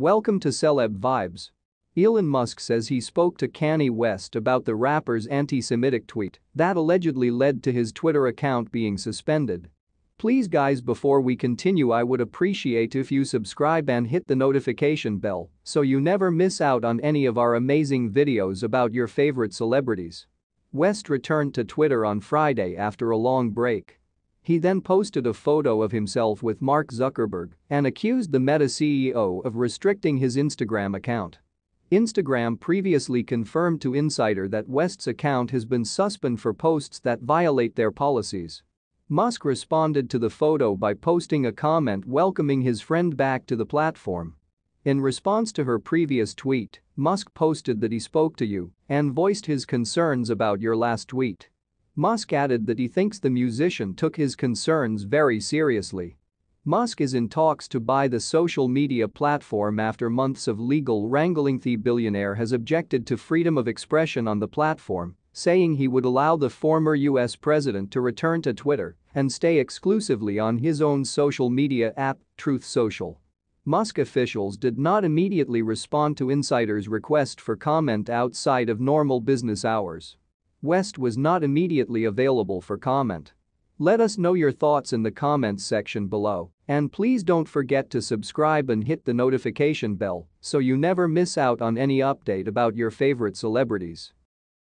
Welcome to Celeb Vibes. Elon Musk says he spoke to Kanye West about the rapper's anti-Semitic tweet that allegedly led to his Twitter account being suspended. Please guys before we continue I would appreciate if you subscribe and hit the notification bell so you never miss out on any of our amazing videos about your favorite celebrities. West returned to Twitter on Friday after a long break. He then posted a photo of himself with Mark Zuckerberg and accused the Meta CEO of restricting his Instagram account. Instagram previously confirmed to Insider that West's account has been suspended for posts that violate their policies. Musk responded to the photo by posting a comment welcoming his friend back to the platform. In response to her previous tweet, Musk posted that he spoke to you and voiced his concerns about your last tweet. Musk added that he thinks the musician took his concerns very seriously. Musk is in talks to buy the social media platform after months of legal wrangling. The billionaire has objected to freedom of expression on the platform, saying he would allow the former US president to return to Twitter and stay exclusively on his own social media app, Truth Social. Musk officials did not immediately respond to insiders' request for comment outside of normal business hours. West was not immediately available for comment. Let us know your thoughts in the comments section below and please don't forget to subscribe and hit the notification bell so you never miss out on any update about your favorite celebrities.